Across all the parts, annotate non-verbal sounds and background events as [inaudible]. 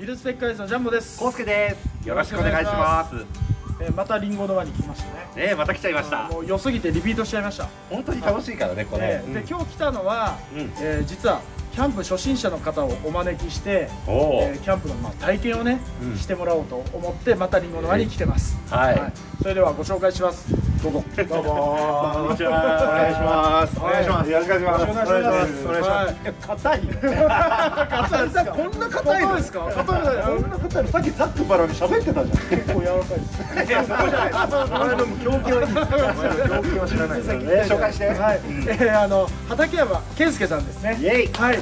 ビルステッカーズのジャンボです。コウスケです。よろしくお願いします。えーまたリンゴの輪に来ましたね。ねまた来ちゃいました。もう良すぎてリピートしちゃいました。本当に楽しいからねこれ、えーで今日来たのは、うん。えー実はキャンプ初心者の方をお招きして、えーキャンプのまあ体験をね、うん。してもらおうと思ってまたリンゴの輪に来てます、はい。それではご紹介しますどうぞ。どうも。こんにちは。お願いします。お願い。しますよろしくお願いします。お願いします。お願いします。はい硬い。よ硬いこんな硬いですか？硬いこんな硬いのさっきザックバラに喋ってたじゃん。結構柔らかいです。いやそこじゃない。あでも狂気は狂気は知らない。ですね紹介して。はい、えーあの畠山健介さんですね。イエイ。はい、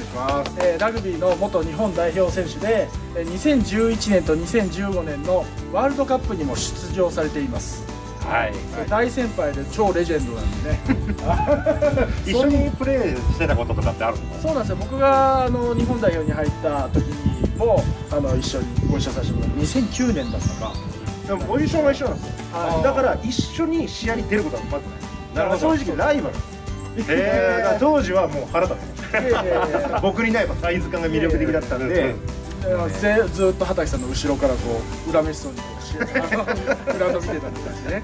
えーラグビーの元日本代表選手でえー2011年と2015年のワールドカップにも出場されています、はい。大先輩で超レジェンドなんでね。[laughs] 一緒にプレーしてたこととかってあるの？そうなんですよ。僕があの日本代表に入った時にもあの一緒にご一緒させてもらって2009年だったか。でもポジションは一緒なんですよ、はい。だから一緒に試合に出ることはまずない。なるほど。正直ライバルですへ [laughs] だから当時はもう腹立ってました。僕にないサイズ感が魅力的だったんで。でぜずっと畠さんの後ろからこう恨めしそうにこう試合グラウンド見てたみたいでね。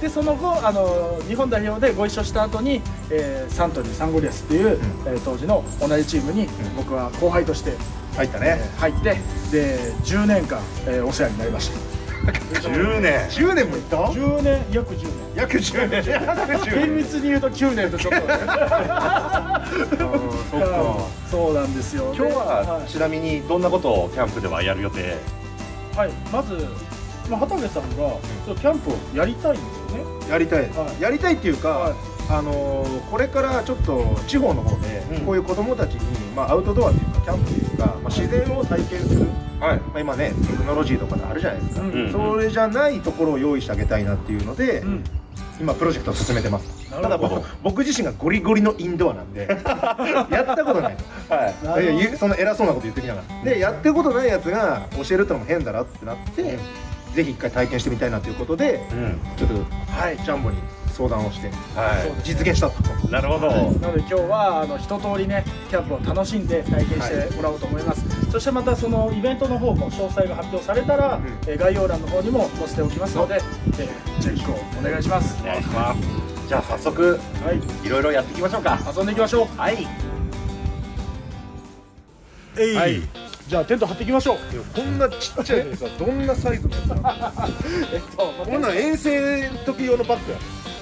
でその後あの日本代表でご一緒した後に、えーサントリーサンゴリアスっていう、えー当時の同じチームに僕は後輩として、入ったね。えー入ってで10年間、えーお世話になりました10年。10年もいった？10年。約10年。約10年。約 [laughs] 10厳年密に言うと9年とちょ。っとねそうなんですよ。今日ではちなみにどんなことをキャンプではやる予定？はい、まず、まあ、畠さんがちょっとキャンプをやりたいんですよね。やりたい、はい。やりたいっていうか、はい。あのーこれからちょっと地方の方で、うん。こういう子供たちに、まあ、アウトドアっていうかキャンプっていうか、まあ、自然を体験する、はいまあ、今ねテクノロジーとかであるじゃないですか、うん。うん。それじゃないところを用意してあげたいなっていうので、うん。今プロジェクトを進めてます。なただ僕僕自身がゴリゴリのインドアなんで。[laughs] やったことないはい。いその偉そうなこと言ってきながら。でやってことないやつが教えるってのも変だなってなって、ぜひ一回体験してみたいなということでうん。ちょっとはいジャンボに相談をしては実現したと。いなるほど。なので今日はあの一通りねキャンプを楽しんで体験してもらおうと思います、そしてまたそのイベントの方も詳細が発表されたら、んえー概要欄の方にも載せておきますので、えー、チェックをお願いします。お願いします。じゃあ早速はい。いろいろやっていきましょうか。遊んでいきましょう。はい。えい。はい。じゃあテント張っていきましょう。こんなちっちゃいのにさどんなサイズのやつなの？[laughs] えっとこんなん遠征の時用のバッグや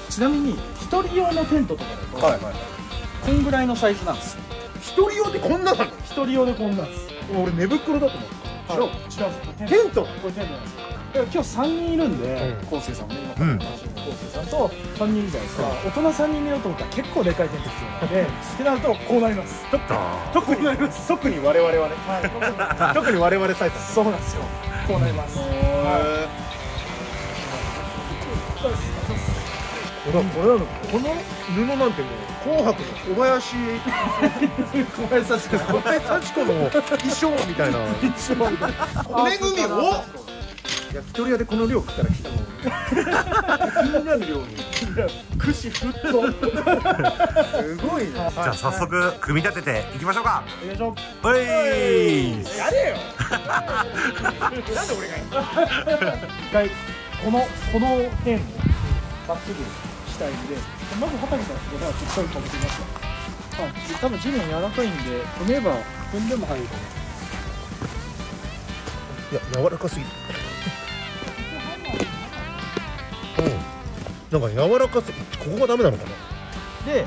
ちなみに一人用のテントとかだと、はいこんぐらいのサイズなんです。よ一人用ってこんななの一人用でこんなんです。俺寝袋だと思う違う違うんですよ。テント。これテントなんですよ。今日3人いるんでうん。昴生さんもね今うん。昴生さんと3人いるじゃないですか。大人3人寝ようと思ったら結構でかいテント必要なんでってなるとこうなります。特に特に我々はね。はい。[laughs] 特に我々サイズそうなんですよ。こうなります。はいこれこれなのこの布なんてもう紅白の小林小林幸子さん。小林幸子の衣装みたいな。骨組みを？焼き鳥屋でこの量食ったら気になる量に。串沸騰すごいねじゃあ早速組み立てていきましょうか。よいしょほい。やれよ。[laughs] なんで俺が一回このこの辺をまっすぐしたいんでまず畑さんそこからちょっと声かけてみますよはい多分地面柔らかいんで踏めば踏んでも入ると思ういや柔らかすぎる。[laughs] うん。なんか柔らかすぎここがダメなのかな？で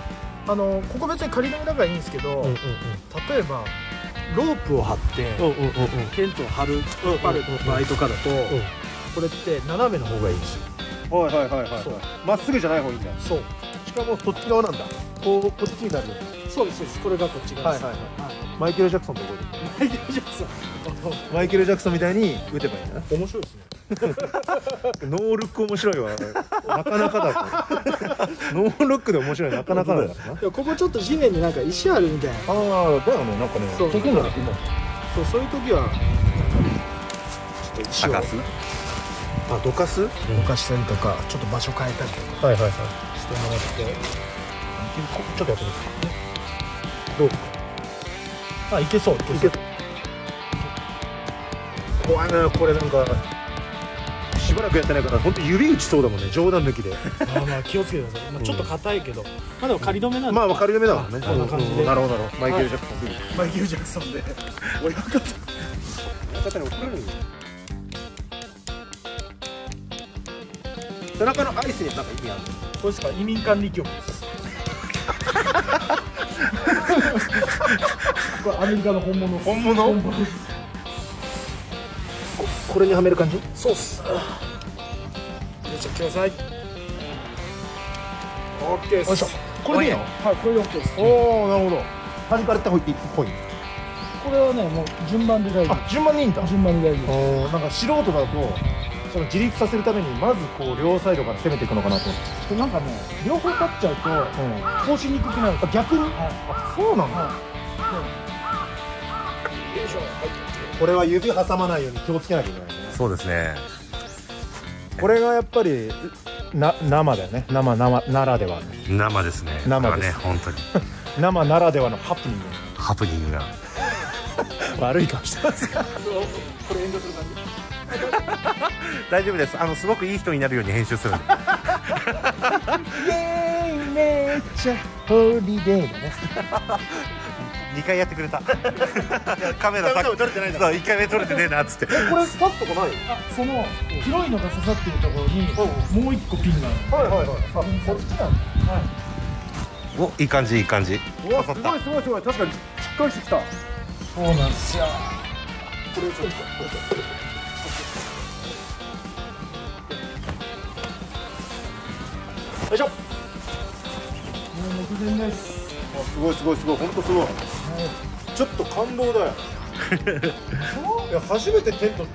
あのここ別に仮止めだからいいんですけど、うんうん例えばロープを張ってうんうんうんうん。テントを張る張る場合とかだと、これって斜めの方がいいんですよはいはいはいはいまっすぐじゃない方がいいんだ。そう。しかもそっち側なんだ。こうこっちになるそうですそうです。これがこっち側です、はいはいマイケル・ジャクソンとこマイケル・ジャクソン。[laughs] マイケル・ジャクソンみたいに打てばいいんだな。面白いですね。[laughs] ノールック面白いわ。なかなかだ [laughs] ノールックで面白い。なかなかだないやここちょっと地面になんか石あるみたいな。ああだよね。なんかねそう。そうそういう時はちょっと石をあどかす？はい動かしたりとかちょっと場所変えたりとかはいはいしてもらってちょっとやってみます。どう？あいけそう。いけそう。怖いなこれなんか。しばらくやってないから本当指打ちそうだもんね。冗談抜きで。まあまあ気をつけてください、まあ、ちょっと硬いけど、まあでも仮止めなんで、まあ仮止めだもんね。こんな感じで。うん。なるほどなるほど。マイケル・ジャクソンビーマイケル・ジャクソンで。親方方に怒られるよ背中のアイスになんか意味あるこれですか移民管理局です。[laughs] これアメリカの本物。本物？本物これにはめる感じ？そうっす。よいしょください。オッケーです。よいしょ。これでいいの？はいこれで OK です。おおなるほど。弾かれた方がいいっぽいこれはねもう順番で大丈あ順番にいいんだ。夫順番で大丈夫なんか素人だとその自立させるためにまずこう両サイドから攻めていくのかなと。思ってこれなんかね両方立っちゃうとうん。通しにくくなる。あ逆に？はいあそうなん。だはいよいしょ。はい。これは指挟まないように気をつけなきゃいけないね。そうですね。これがやっぱりな生だよね。生生ならではの生ですね。生です。だからね本当に。[laughs] 生ならではのハプニンハプニングが。グ [laughs] 悪い顔してますか？これ遠慮する感じ [laughs] 大丈夫です。あのすごくいい人になるように編集するんで。イエーイめっちゃホリデーだね。[laughs] 2回やってくれた。[laughs] カメラさっき撮れてないんだそう1回目撮れてねえなっつって。これ立つとこないあその黒いのが刺さっているところにう。もう一個ピンがあるはいはいはい。あこっちなんだ。おいい感じいい感じ。うわ刺さった。すごいすごいすごい。確かにしっかりしてきた。こそうなんですよ。れそうですこれいしょ。もう目前ですあすごいすごいすごい。本当すごい。ちょっと感動だよ。いや初めてテントい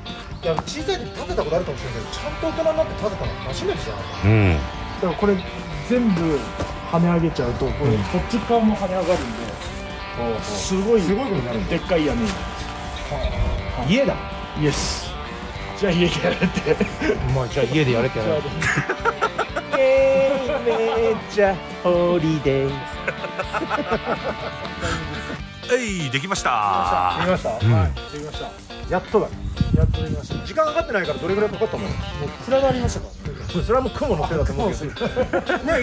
や小さい時立てたことあるかもしれないけどちゃんと大人になって立てたの初めてじゃんうん。だからこれ全部跳ね上げちゃうとこれ、うん。こっち側も跳ね上がるんですごいすごいことになるで。っかい屋根に家だ。イエスじゃあ家でやれって。まあじゃあ家でやれってやじゃあるめっちゃホリデーはいできました。見ました。うん。はいできました。やっとだ。やっとできました。時間かかってないからどれぐらいかかったのもう暗がりましたから。ねそれはもう雲のせいだと思うけど。[laughs] ね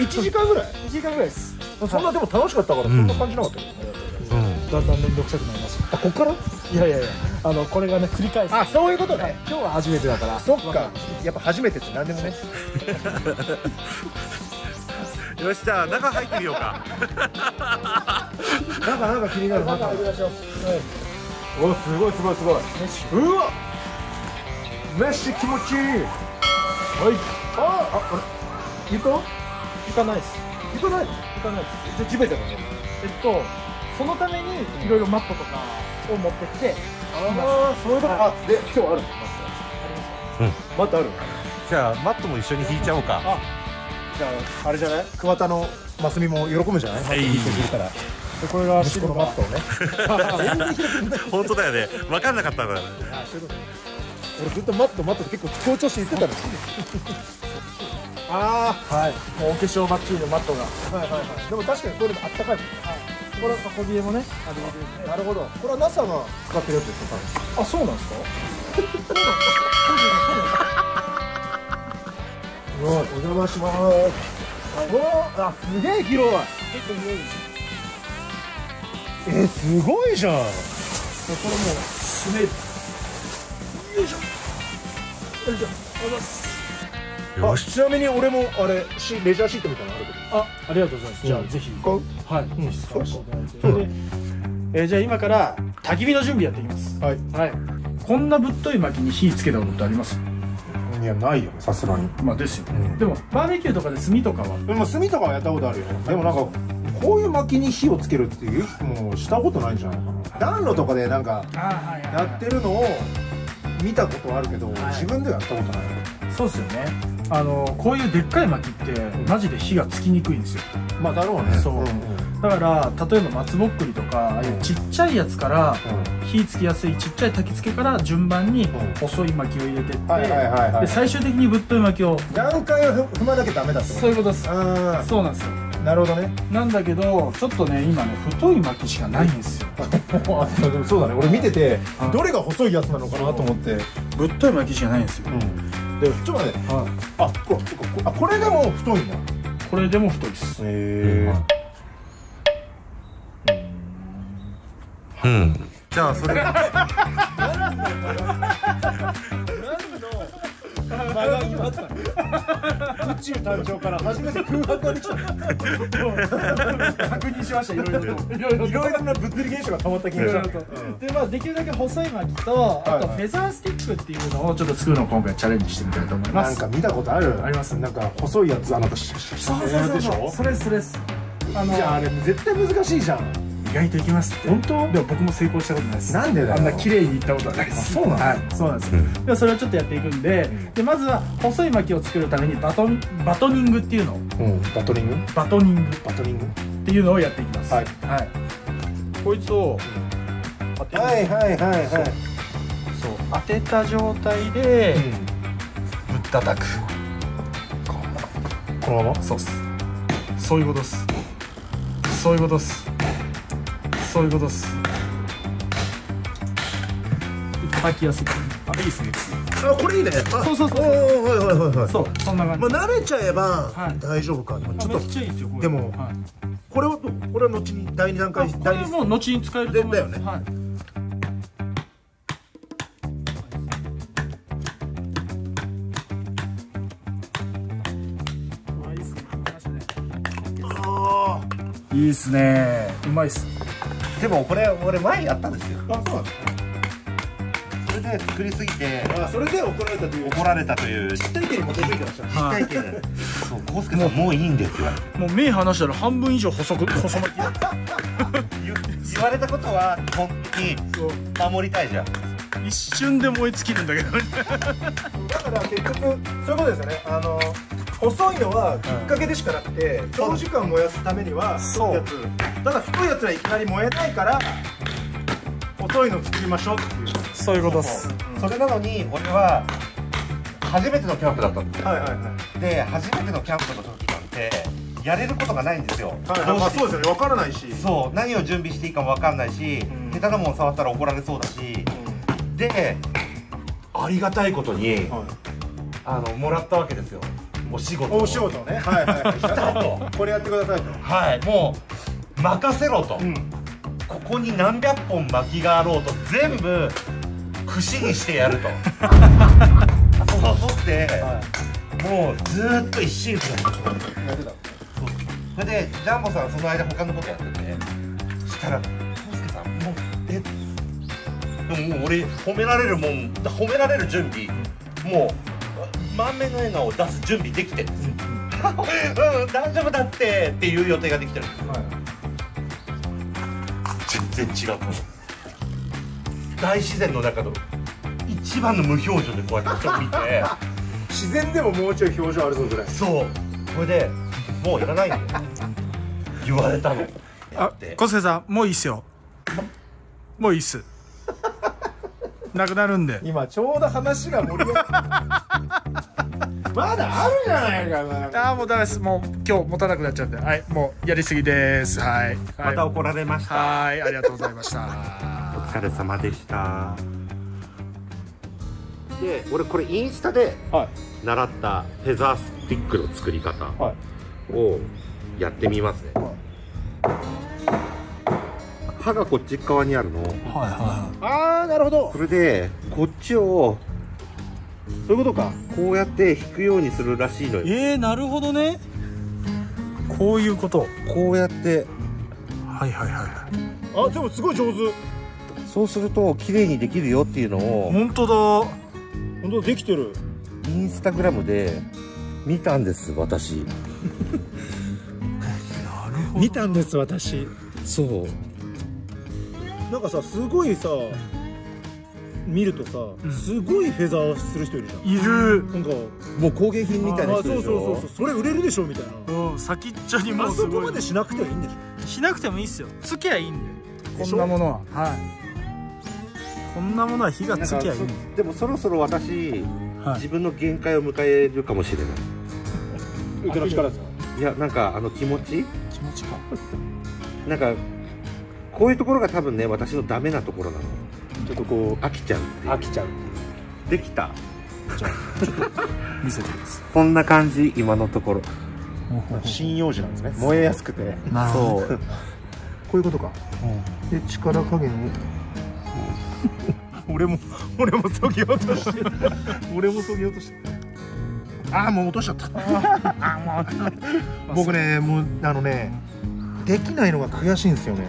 1時間ぐらい。1時間ぐらいです。そんなでも楽しかったからそんな感じなかったようんだんだん面倒くさくなります。あこっから？いやいやいやあのこれがね繰り返す。あそういうことはい。ね今日は初めてだから。そっか。やっぱ初めてって何でもね。[laughs] よしじゃあ中入ってみようか。[laughs] なんかなんか気になる。中入りましょう。はい。おすごいすごいすごい。うわ飯気持ちいい。はい。あああれ？床行かないです。床ない？の行かないです。じゃあ地べただねえっとそのためにいろいろマットとかを持ってきてああそういうことあで今日あるの？マットあるじゃあマットも一緒に引いちゃおうか。じゃああれじゃない？桑田のマスミも喜ぶじゃない？マット引いてくれたら。でこれが息子のマットをね。[laughs] 本当だよね。分かんなかったんだよね。俺ずっとマットマットって結構強調して言ってたんですあはい。もうお化粧バッチリのマットが。あはいはいはい。でも確かにこれあったかいもんこれ箱冷えもねあれ入れてなるほど。これは NASA が使ってるやつですよ多分あそうなんですか？お邪魔します。おーあすげえ広いえすごいじゃん。これもう締める。よいしょ。よいしょ。あざすあちなみに俺もあれシレジャーシートみたいなのあるけど。あありがとうございます。じゃあうんぜひ。買う？はい、ん。ぜひ使わせていただいて。そえーじゃあ今から焚き火の準備やっていきます。はい。はい。こんなぶっとい薪に火つけたことってあります？いやないよさすがに。まあですよ、うん。でもバーベキューとかで炭とかは？でも炭とかはやったことあるよ。でもなんかこういう薪に火をつけるっていうもうしたことないんじゃないかな。暖炉とかでなんかやってるのを見たことあるけど、い。自分ではやったことないそうですよねあのこういうでっかい薪ってマジで火がつきにくいんですよ。まあだろうね。そう。んだから例えば松ぼっくりとかああいうちっちゃいやつから火つきやすいちっちゃい焚き付けから順番にん。細い薪を入れてって、はいはいはいはい。で最終的にぶっとい薪を。段階を踏まなきゃダメだそういうことです。あそうなんですよ。あなるほどね。なんだけどちょっとね今ね太い薪しかないんですよ。[laughs] そうだね。俺見ててはいどれが細いやつなのかなと思って。ぶっとい巻きじゃないんですよ、でちょっと待って。はあここあこれでも太いんだ。い、これでも太いです。へうん。じゃあそれ。宇 [laughs] 宙誕生から初めて空白ができた確認しました。[laughs] いろいろと。いろいろな物理現象が溜まった気がしたでまあできるだけ細い巻きとあとはいフェザースティックっていうのをちょっと作るのを今回チャレンジしてみたいと思います。なんか見たことある？あります。なんか細いやつあなんかシュッシュッシュッそうそうそうそうそれそれ。ですあのじゃああれ絶対難しいじゃん意外といきますって。本当？でも僕も成功したことないです。なんでだよ。あんな綺麗にいったことはないです。あそうなの？はい。そうなんです、でもそれをちょっとやっていくんで,、でまずは細い巻きを作るためにバトンバトニングっていうのを。うん。バトリング？バトニング。っバトリング？ていうのをやっていきます。はい、はい、こいつを当てはいはいはいはい。そう。当てた状態でぶったたく。このまま？そうっす。そういうことっす。そういうことっすそういうことっす。叩きやすい。あいいっすね。あこれいいね。あそうそうそうそう。はいはいはいはい。そうそんな感じ、まあ慣れちゃえばはい。大丈夫かでもちょっとちっちゃいですよこれ。でもはい。これをこれは後に第二段あ階これもう後に使えると思います。だよね。はい。いいっすね。うまいっすでもこれ俺前やったんですよ。あそうなんだそれで作りすぎてあそれで怒られたという。怒られたという。実実体験に基づいてました体験。そうコウスケさんもう。いいんでって言われてもう目離したら半分以上細く細巻きだ言言われたことは本当に守りたいじゃん。一瞬で燃え尽きるんだけどね。[laughs] だから結局そういうことですよね。あの細いのはきっかけでしかなくて、長時間燃やすためには太いやつただ太いやつはいきなり燃えないから細いの作りましょうっていう。そういうことっす。それなのに俺は初めてのキャンプだったんですはいはいはい。で初めてのキャンプの時なんてやれることがないんですよ、はいはい。まあそうですよね。分からないし。そう。何を準備していいかも分かんないし、ん。下手なもん触ったら怒られそうだし。でありがたいことにはい。あのもらったわけですよお仕事。をお仕事をね。はいはいはい。来たとこれやってくださいと。はいもう任せろと、うん。ここに何百本薪があろうと全部串にしてやると。[laughs] そう思って、もうずーっと一心不乱にやってたそれでジャンボさんはその間他のことやっててそしたら「康介さんもうえでももう俺褒められるもん褒められる準備もう満面の笑顔を出す準備できてるんです。ようん。大丈夫だってっていう予定ができてる。んです全然違う大自然の中の一番の無表情でこうやって人を見て。[laughs] 自然でももうちょい表情あるぞぐらい。そう。これでもうやらないんだよ。言われたの。やあ小瀬さんもういいっすよ。もういいっす。なくなるんで。今ちょうど話が盛り上がって [laughs] まだあるじゃないかなああもうダメです。もう今日持たなくなっちゃうんではいもうやりすぎです。はい。はいまた怒られました。はい。ありがとうございましおた疲れ様でした。で俺これインスタではい。習ったフェザースティックの作り方はい。をやってみますね。刃がこっち側にあるの。はいはああなるほど。それでこっちをそういうことか。こうやって引くようにするらしいのよ。いえー、なるほどね。こういうこと。こうやって。はいはいはいはい。あでもすごい上手。そうすると綺麗にできるよっていうのを。本当だ。本当できてる。インスタグラムで見たんです私。[laughs] なるほど。見たんです私。そう。なんかさすごいさ見るとさ、ん。すごいフェザーする人いるじゃん。いる。なんかもう工芸品みたいなあそう人でしょ。そうそうそうそれ売れるでしょみたいな。うん先っちょにもあうすごい。そこまでしなくてはいいんでしょ。しなくてもいいっすよ。つきゃいいんででしょ？こんなものははい。こんなものは火がつきゃいい。んででもそろそろ私、はい。自分の限界を迎えるかもしれない。腕の力ですかいやなんかあの気持ち？気持ちか。なんかこういうところが多分ね私のダメなところなのちょっとこ飽きちゃうっていう。う飽きちゃうできた。見せてくださ [laughs] こんな感じ今のところ。い針葉樹なんですね。燃えやすくて。なるほど。そうこういうことか。で力加減を。[laughs] 俺も俺もそぎ落として。俺もそぎ落として。[laughs] ああもう落としちゃった。僕ねもうあのねできないのが悔しいんですよね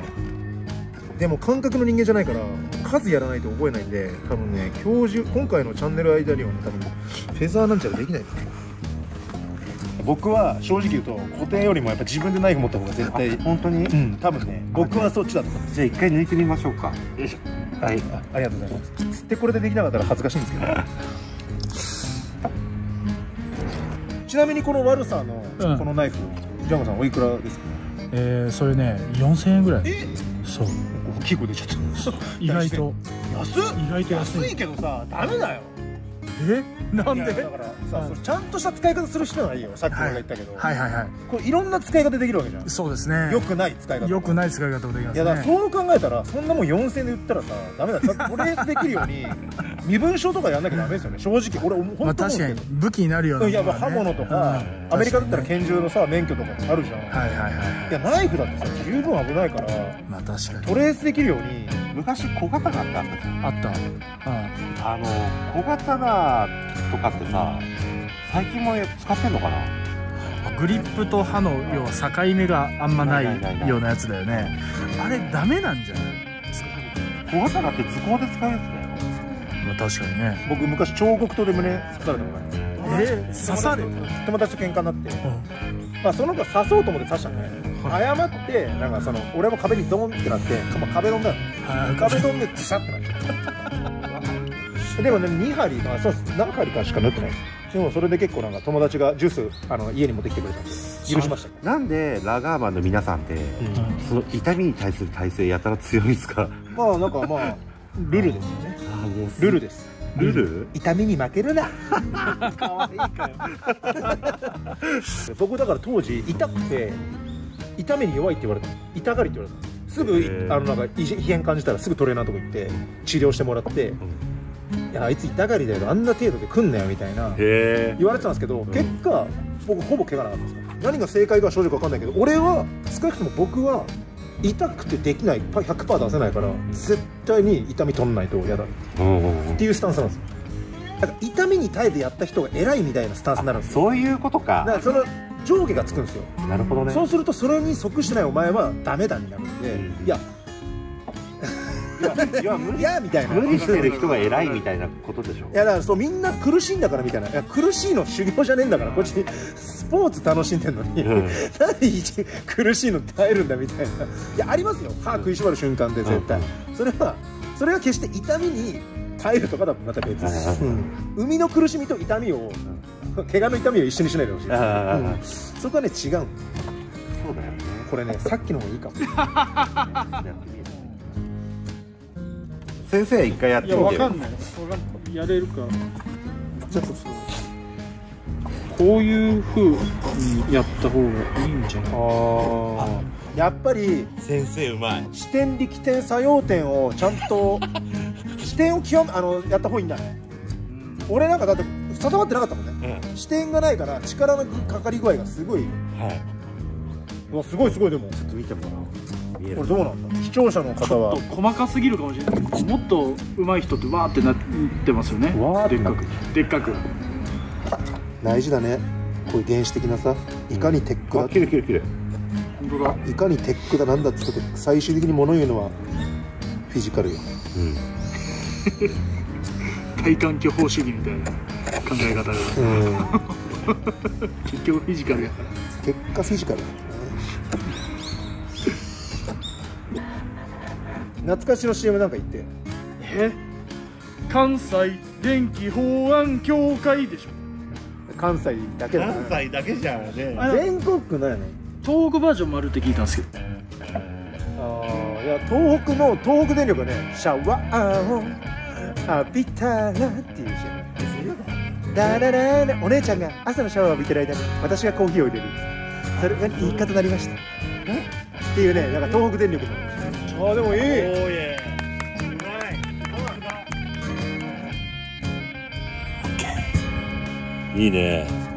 でも感覚の人間じゃないから数やらないと覚えないんで多分ね教授今回のチャンネル間にはね多分フェザーなんちゃらできない僕は正直言うと固定よりもやっぱ自分でナイフ持った方が絶対本当にうん。多分ね僕はそっちだと思いますじゃあ一回抜いてみましょうか。よいしょ。はい。あありがとうございます。釣ってこれでできなかったら恥ずかしいんですけど。ちなみにこの悪さのうん。このナイフ、ジャンゴさんおいくらですか？えー、それね4000円ぐらい。え？そう結構出ちゃった。[laughs] 意外と。安っ。意外と安い。安いけどさダメだよえ？なんで？だからさ、うん。それちゃんとした使い方する人ならいいよさっき俺が言ったけど、はい。はい。はい。これいろんな使い方できるわけじゃん。そうですね。よくない使い方。よくない使い方もできますいやだからねそう考えたらそんなもん4000円で売ったらさダメだ。トレースできるように [laughs] 身分証とかやんなきゃダメですよね。正直俺本当まあ確かに武器になるようなもいや刃物とか、うん。アメリカだったら拳銃のさ免許とかあるじゃん、はいはいはいい。やナイフだってさ十分危ないからまあ確かに。トレースできるように昔小刀があったんだじゃんあった。うん。あの小刀とかってさ最近も使ってんのかな？グリップと刃の要は境目があんまなないないないない。いようなやつだよね。あれダメなんじゃない小刀って図工で使うやつだよまあ確かにね。僕昔彫刻刀で胸刺されたことあるえ？刺さる？友達と喧嘩になって、うん。まあ、その子は刺そうと思って刺したのね。謝ってなんかその俺も壁にドンってなってまあ壁ドンだよ。はい。壁ドンでプシャってなってでもね2針まあそうっす。何針かしか縫ってない。ですでもそれで結構なんか友達がジュースあの家に持ってきてくれたんで許しました。なんでラガーマンの皆さんってその痛みに対する耐性やたら強いんですか？まあなんかまあルルですよね。あもうルルです。ルル？痛みに負けるな。[laughs] かわいいかよ。[laughs] 僕だから当時痛くて痛みに弱いって言われた。痛がりって言われた。すぐあのなんか異異変感じたらすぐトレーナーのとこ行って治療してもらって「いやあいつ痛がりだよあんな程度で来んなよ」みたいな言われてたんですけど、ん。結果僕ほぼ怪我なかったんですよ。何が正解かは正直分かんないけど俺は少なくとも僕は痛くてできない100%出せないから絶対に痛み取んないと嫌だ。っていうスタンスなんですよ。だから痛みに耐えてやった人が偉いみたいなスタンスになるんですよ。そういうことだかからその上下がつくんですよ、なるほどね。そうするとそれに即してないお前はダメだになるんで、うん。いやいや無いやみたいな。無理してる人が偉いみたいなことでしょ。いやだからそうみんな苦しいんだからみたいな。いや苦しいの修行じゃねえんだからこっち。スポーツ楽しんでんのに、うん。何一苦しいの耐えるんだみたいな。いやありますよ。歯食いしばる瞬間で絶対、それはそれは決して痛みに耐えるとかだとまた別。です、ううん。生みの苦しみと痛みを、怪我の痛みを一緒にしないでほしい、ああ、うん。そこはね違う。そうだよね。これねさっきの方がいいかも [laughs] 先生一回やってみてよ。わかんないわかんない。やれるかちょっとそうこういう風にやった方がいいんじゃない？あやっぱり先生うまい。視点力点作用点をちゃんと [laughs] 視点を極めあのやった方がいいんだね。俺なんかだって定まってなかったもんね。うん。視点がないから力のかかり具合がすごい。はい。うわすごいすごいでも。ちょっと見てもらおう見える。これどうなんだ？視聴者の方は。細かすぎるかもしれないもっと上手い人ってわーってなってますよね。わーでっかく。でっかく。大事だね。こういう原始的なさ。いかにテックあだ切る切る切る本当だ。いかにテックだなんだっつって最終的に物言うのはフィジカルよ。うん。[laughs] 体感巨峰主義みたいな考え方が。うん。[laughs] 結局フィジカルやから。結果フィジカル懐かしの CM なんか言って。え？関西電気法案協会でしょ。関西だけだな。西だけじゃねあ全国区なんやね。東北バージョンもあるって聞いたんですけど。ああいや東北の東北電力はね。シャワーを浴びたらっていう CM ダラララお姉ちゃんが朝のシャワーを浴びてる間に私がコーヒーを入れる。それが日課となりました。っていうねなんか東北電力のあでもいい。いいね。